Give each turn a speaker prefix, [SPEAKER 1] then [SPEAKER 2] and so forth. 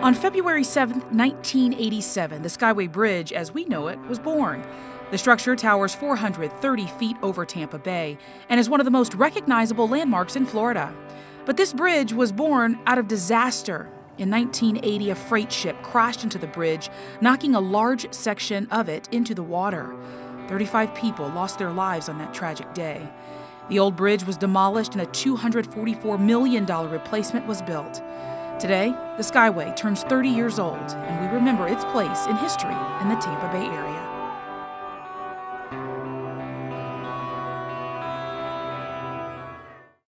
[SPEAKER 1] On February 7, 1987, the Skyway Bridge, as we know it, was born. The structure towers 430 feet over Tampa Bay and is one of the most recognizable landmarks in Florida. But this bridge was born out of disaster. In 1980, a freight ship crashed into the bridge, knocking a large section of it into the water. 35 people lost their lives on that tragic day. The old bridge was demolished and a $244 million replacement was built. Today, the Skyway turns 30 years old, and we remember its place in history in the Tampa Bay area.